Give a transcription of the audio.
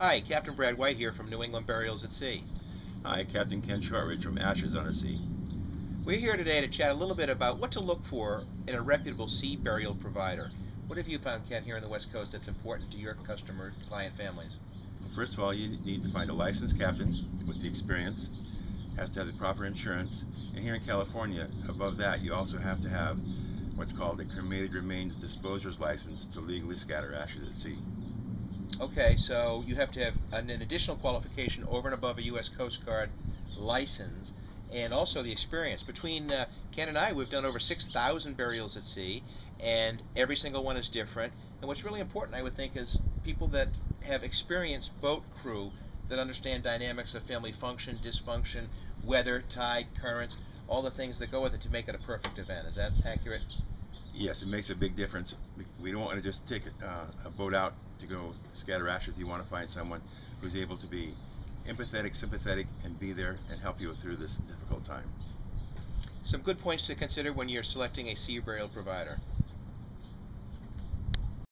Hi, Captain Brad White here from New England Burials at Sea. Hi, Captain Ken Shortridge from Ashes on the Sea. We're here today to chat a little bit about what to look for in a reputable sea burial provider. What have you found, Ken, here on the West Coast that's important to your customer, client families? First of all, you need to find a licensed captain with the experience, has to have the proper insurance, and here in California, above that, you also have to have what's called a cremated remains disposer's license to legally scatter ashes at sea. Okay, so you have to have an, an, additional qualification over and above a U.S. Coast Guard license and also the experience. Between uh, Ken and I, we've done over 6,000 burials at sea, and every single one is different. And what's really important, I would think, is people that have experienced boat crew that understand dynamics of family function, dysfunction, weather, tide, currents, all the things that go with it to make it a perfect event. Is that accurate? Yes, it makes a big difference. We don't want to just take uh, a boat out to go scatter ashes. You want to find someone who's able to be empathetic, sympathetic, and be there and help you through this difficult time. Some good points to consider when you're selecting a sea burial provider.